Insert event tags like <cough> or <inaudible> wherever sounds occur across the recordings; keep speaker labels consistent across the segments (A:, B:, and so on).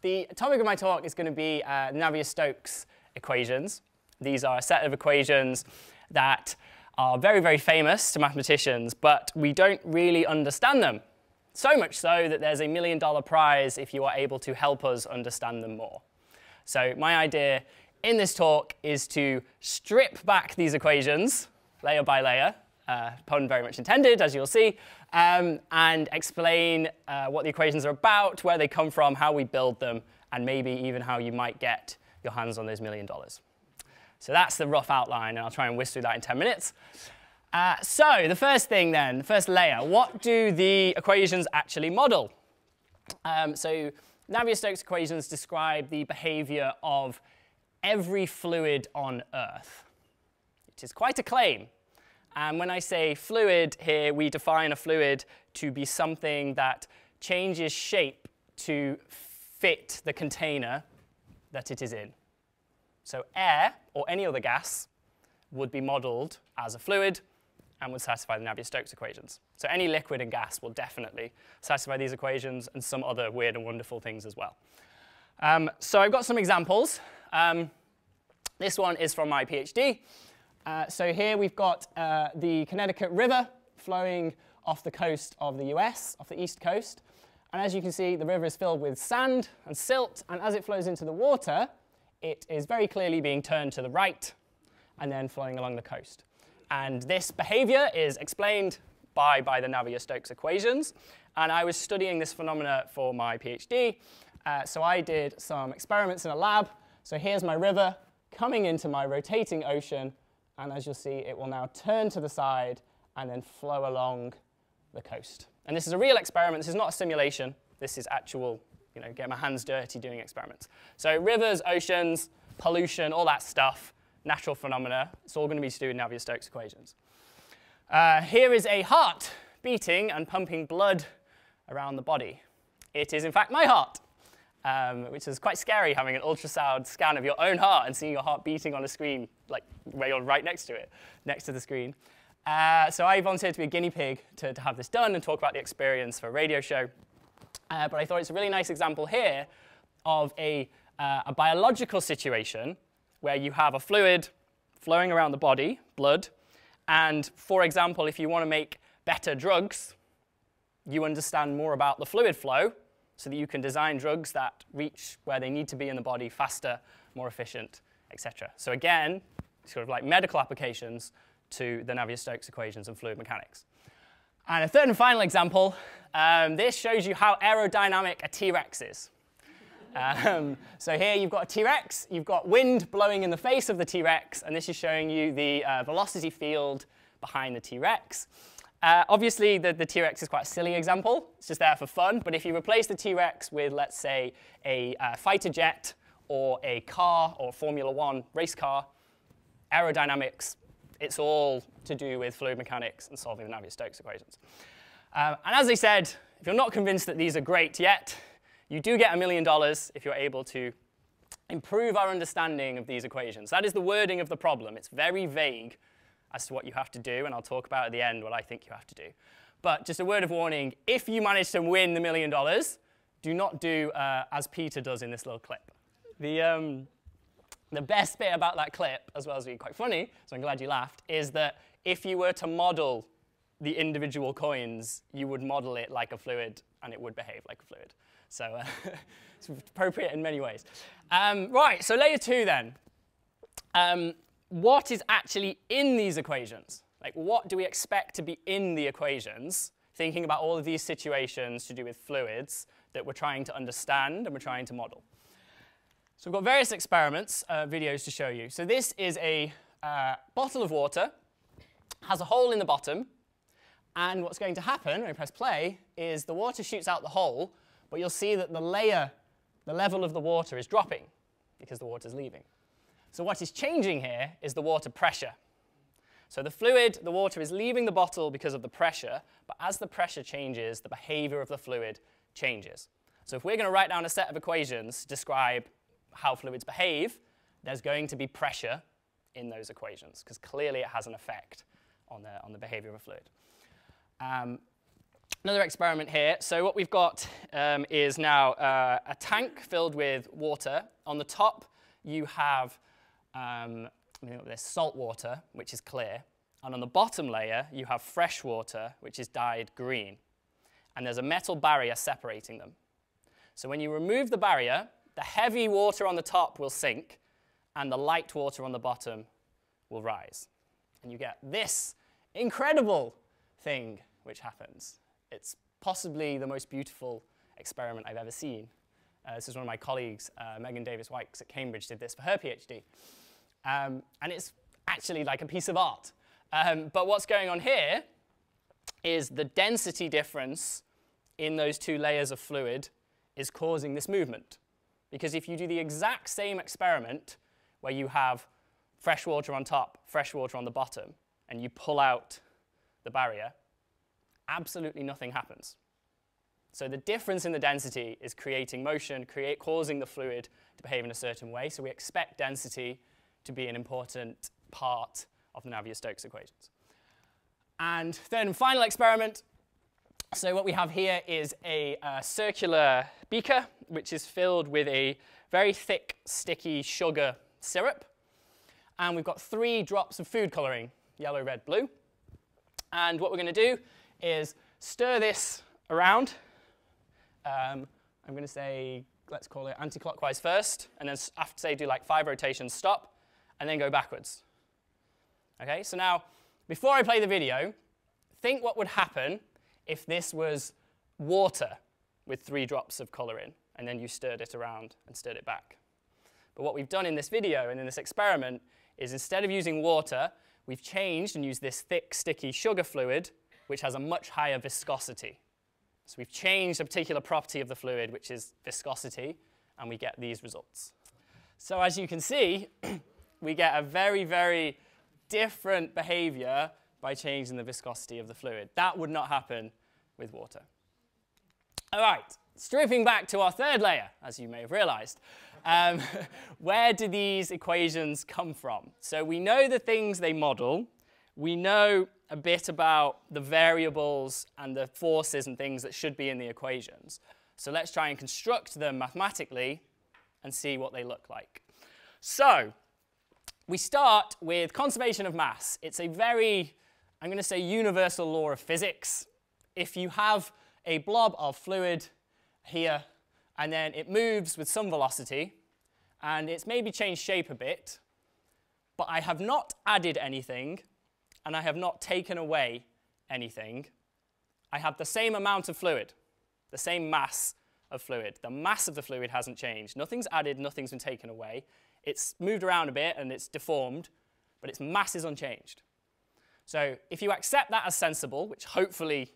A: the topic of my talk is going to be uh, Navier-Stokes equations. These are a set of equations that are very, very famous to mathematicians, but we don't really understand them. So much so that there's a million dollar prize if you are able to help us understand them more. So my idea in this talk is to strip back these equations layer by layer, uh, pun very much intended, as you'll see, um, and explain uh, what the equations are about, where they come from, how we build them, and maybe even how you might get your hands on those million dollars. So that's the rough outline, and I'll try and whisk through that in 10 minutes. Uh, so the first thing then, the first layer, what do the equations actually model? Um, so Navier-Stokes equations describe the behavior of every fluid on Earth. It is quite a claim. And when I say fluid here, we define a fluid to be something that changes shape to fit the container that it is in. So air, or any other gas, would be modeled as a fluid and would satisfy the Navier-Stokes equations. So any liquid and gas will definitely satisfy these equations and some other weird and wonderful things as well. Um, so I've got some examples. Um, this one is from my PhD. Uh, so here we've got uh, the Connecticut River flowing off the coast of the US, off the east coast. And as you can see, the river is filled with sand and silt, and as it flows into the water, it is very clearly being turned to the right and then flowing along the coast. And this behavior is explained by, by the Navier-Stokes equations. And I was studying this phenomena for my PhD. Uh, so I did some experiments in a lab. So here's my river coming into my rotating ocean and as you'll see, it will now turn to the side and then flow along the coast. And this is a real experiment. This is not a simulation. This is actual, you know, get my hands dirty doing experiments. So rivers, oceans, pollution, all that stuff, natural phenomena, it's all going to be to do with Navier-Stokes equations. Uh, here is a heart beating and pumping blood around the body. It is, in fact, my heart um, which is quite scary having an ultrasound scan of your own heart and seeing your heart beating on a screen, like where you're right next to it, next to the screen. Uh, so I volunteered to be a guinea pig to, to, have this done and talk about the experience for a radio show. Uh, but I thought it's a really nice example here of a, uh, a biological situation where you have a fluid flowing around the body, blood, and for example, if you want to make better drugs, you understand more about the fluid flow so that you can design drugs that reach where they need to be in the body faster, more efficient, etc. So again, sort of like medical applications to the Navier-Stokes equations and fluid mechanics. And a third and final example, um, this shows you how aerodynamic a T-Rex is. Um, so here you've got a T-Rex, you've got wind blowing in the face of the T-Rex, and this is showing you the uh, velocity field behind the T-Rex. Uh, obviously, the, the T-Rex is quite a silly example. It's just there for fun. But if you replace the T-Rex with, let's say, a uh, fighter jet or a car or Formula One race car, aerodynamics, it's all to do with fluid mechanics and solving the Navier-Stokes equations. Uh, and as I said, if you're not convinced that these are great yet, you do get a million dollars if you're able to improve our understanding of these equations. That is the wording of the problem. It's very vague, as to what you have to do, and I'll talk about at the end what I think you have to do. But just a word of warning, if you manage to win the million dollars, do not do uh, as Peter does in this little clip. The, um, the best bit about that clip, as well as being quite funny, so I'm glad you laughed, is that if you were to model the individual coins, you would model it like a fluid, and it would behave like a fluid. So uh, <laughs> it's appropriate in many ways. Um, right, so layer two then. Um, what is actually in these equations. Like, what do we expect to be in the equations, thinking about all of these situations to do with fluids that we're trying to understand and we're trying to model. So we've got various experiments, uh, videos to show you. So this is a uh, bottle of water, has a hole in the bottom, and what's going to happen when I press play is the water shoots out the hole, but you'll see that the layer, the level of the water is dropping because the water is leaving. So what is changing here is the water pressure. So the fluid, the water is leaving the bottle because of the pressure, but as the pressure changes, the behavior of the fluid changes. So if we're going to write down a set of equations to describe how fluids behave, there's going to be pressure in those equations, because clearly it has an effect on the, on the behavior of a fluid. Um, another experiment here. So what we've got um, is now uh, a tank filled with water. On the top, you have um, this salt water, which is clear. And on the bottom layer, you have fresh water, which is dyed green. And there's a metal barrier separating them. So when you remove the barrier, the heavy water on the top will sink, and the light water on the bottom will rise. And you get this incredible thing which happens. It's possibly the most beautiful experiment I've ever seen. Uh, this is one of my colleagues, uh, Megan Davies Wykes at Cambridge, did this for her PhD. Um, and it's actually like a piece of art. Um, but what's going on here is the density difference in those two layers of fluid is causing this movement. Because if you do the exact same experiment where you have fresh water on top, fresh water on the bottom, and you pull out the barrier, absolutely nothing happens. So the difference in the density is creating motion, create, causing the fluid to behave in a certain way. So we expect density to be an important part of the Navier-Stokes equations. And then final experiment. So what we have here is a uh, circular beaker, which is filled with a very thick, sticky sugar syrup. And we've got three drops of food coloring, yellow, red, blue. And what we're going to do is stir this around. Um, I'm going to say, let's call it anti-clockwise first, and then after say do like five rotations, stop, and then go backwards. Okay, so now, before I play the video, think what would happen if this was water with three drops of colour in, and then you stirred it around and stirred it back. But what we've done in this video and in this experiment is instead of using water, we've changed and used this thick, sticky sugar fluid, which has a much higher viscosity. So we've changed a particular property of the fluid, which is viscosity, and we get these results. So as you can see, <clears throat> we get a very, very different behavior by changing the viscosity of the fluid. That would not happen with water. All right, stripping back to our third layer, as you may have realized. Um, <laughs> where do these equations come from? So we know the things they model. We know a bit about the variables and the forces and things that should be in the equations. So let's try and construct them mathematically and see what they look like. So we start with conservation of mass. It's a very, I'm going to say, universal law of physics. If you have a blob of fluid here and then it moves with some velocity, and it's maybe changed shape a bit, but I have not added anything, and I have not taken away anything. I have the same amount of fluid, the same mass of fluid. The mass of the fluid hasn't changed. Nothing's added, nothing's been taken away. It's moved around a bit and it's deformed, but its mass is unchanged. So if you accept that as sensible, which hopefully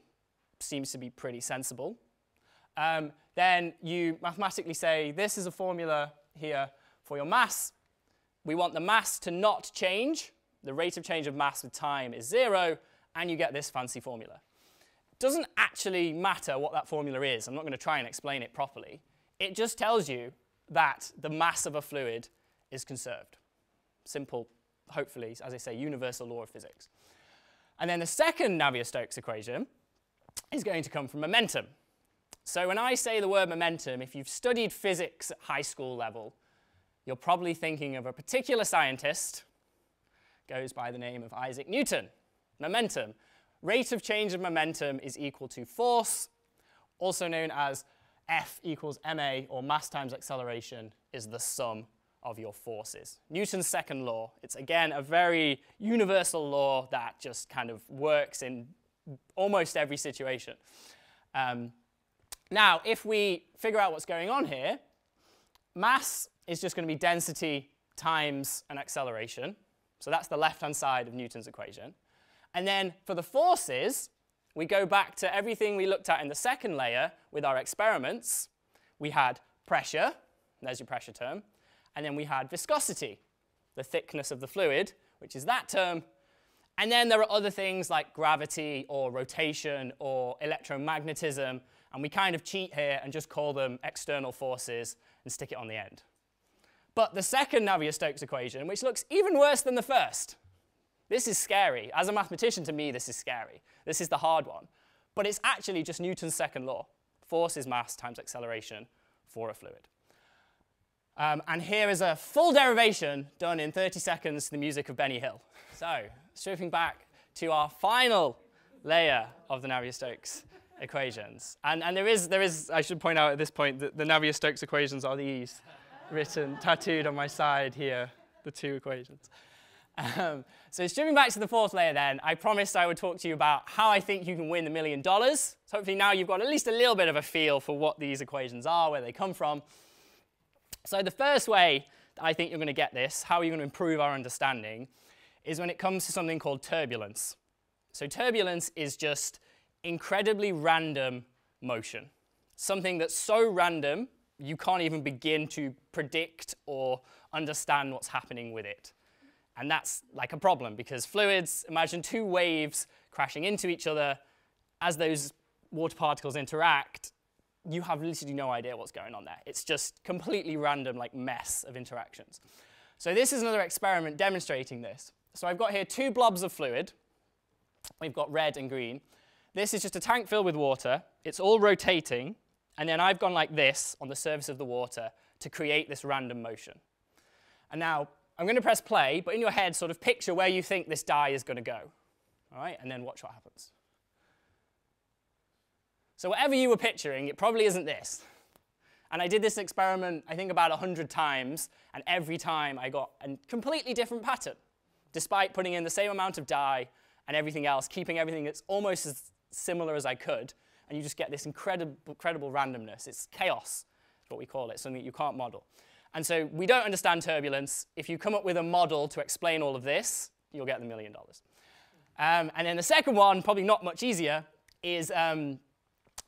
A: seems to be pretty sensible, um, then you mathematically say this is a formula here for your mass. We want the mass to not change. The rate of change of mass with time is zero, and you get this fancy formula. Doesn't actually matter what that formula is. I'm not going to try and explain it properly. It just tells you that the mass of a fluid is conserved. Simple, hopefully, as I say, universal law of physics. And then the second Navier-Stokes equation is going to come from momentum. So when I say the word momentum, if you've studied physics at high school level, you're probably thinking of a particular scientist, goes by the name of Isaac Newton. Momentum. Rate of change of momentum is equal to force, also known as F equals ma, or mass times acceleration, is the sum of your forces. Newton's second law. It's again a very universal law that just kind of works in almost every situation. Um, now, if we figure out what's going on here, mass is just going to be density times an acceleration. So that's the left-hand side of Newton's equation. And then for the forces, we go back to everything we looked at in the second layer with our experiments. We had pressure, there's your pressure term, and then we had viscosity, the thickness of the fluid, which is that term. And then there are other things like gravity or rotation or electromagnetism and we kind of cheat here and just call them external forces and stick it on the end. But the second Navier-Stokes equation, which looks even worse than the first, this is scary. As a mathematician, to me, this is scary. This is the hard one. but it's actually just Newton's second law. Force is mass times acceleration for a fluid. Um, and here is a full derivation done in 30 seconds to the music of Benny Hill. So, stripping back to our final layer of the Navier-Stokes equations. And, and there, is, there is, I should point out at this point, that the Navier-Stokes equations are these, written, tattooed on my side here, the two equations. Um, so stripping back to the fourth layer then, I promised I would talk to you about how I think you can win the million dollars. So hopefully now you've got at least a little bit of a feel for what these equations are, where they come from. So the first way that I think you're going to get this, how you're going to improve our understanding, is when it comes to something called turbulence. So turbulence is just incredibly random motion. Something that's so random, you can't even begin to predict or understand what's happening with it. And that's like a problem because fluids, imagine two waves crashing into each other. As those water particles interact, you have literally no idea what's going on there. It's just completely random, like mess of interactions. So this is another experiment demonstrating this. So I've got here two blobs of fluid. We've got red and green. This is just a tank filled with water. It's all rotating. And then I've gone like this on the surface of the water to create this random motion. And now I'm going to press play, but in your head, sort of picture where you think this dye is going to go. All right, and then watch what happens. So whatever you were picturing, it probably isn't this. And I did this experiment, I think, about 100 times, and every time I got a completely different pattern, despite putting in the same amount of dye and everything else, keeping everything that's almost as similar as I could, and you just get this incredible, incredible randomness. It's chaos, is what we call it, something you can't model. And so we don't understand turbulence. If you come up with a model to explain all of this, you'll get the million dollars. Um, and then the second one, probably not much easier, is um,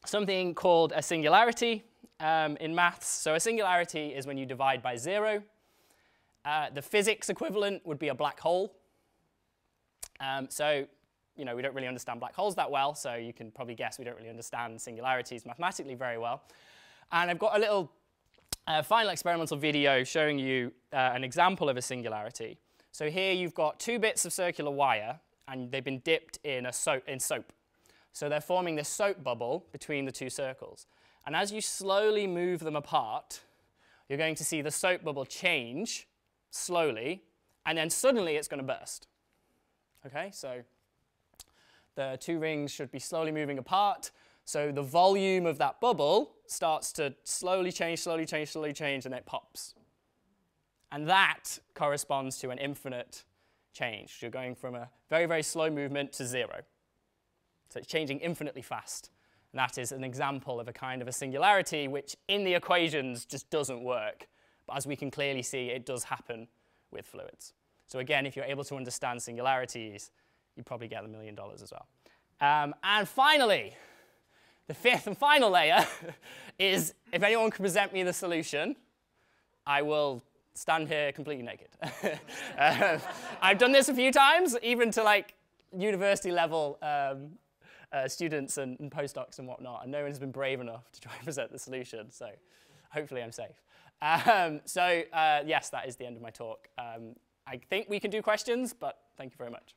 A: something called a singularity um, in maths. So a singularity is when you divide by zero. Uh, the physics equivalent would be a black hole. Um, so, you know, we don't really understand black holes that well, so you can probably guess we don't really understand singularities mathematically very well. And I've got a little uh, final experimental video showing you uh, an example of a singularity. So here you've got two bits of circular wire, and they've been dipped in, a soap, in soap. So they're forming this soap bubble between the two circles. And as you slowly move them apart, you're going to see the soap bubble change slowly, and then suddenly it's going to burst. Okay, so the two rings should be slowly moving apart. So the volume of that bubble starts to slowly change, slowly change, slowly change, and it pops. And that corresponds to an infinite change. You're going from a very, very slow movement to zero. So it's changing infinitely fast. And that is an example of a kind of a singularity which in the equations just doesn't work. But as we can clearly see, it does happen with fluids. So again, if you're able to understand singularities, you probably get a million dollars as well. Um, and finally, the fifth and final layer <laughs> is if anyone can present me the solution, I will stand here completely naked. uh, <laughs> I've done this a few times, even to like university level um, uh, students and, and, postdocs and whatnot, and no one's been brave enough to try and present the solution, so hopefully I'm safe. Um, so uh, yes, that is the end of my talk. Um, I think we can do questions, but thank you very much.